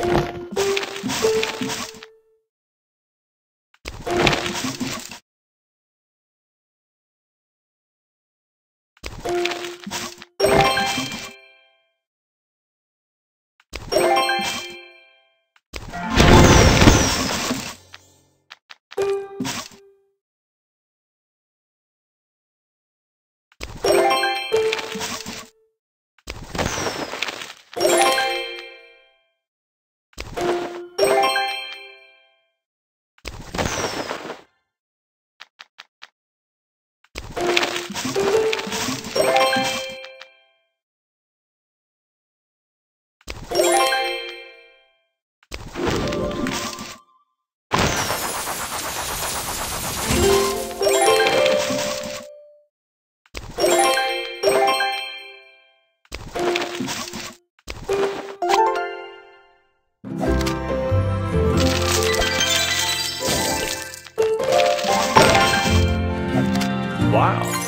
you Wow.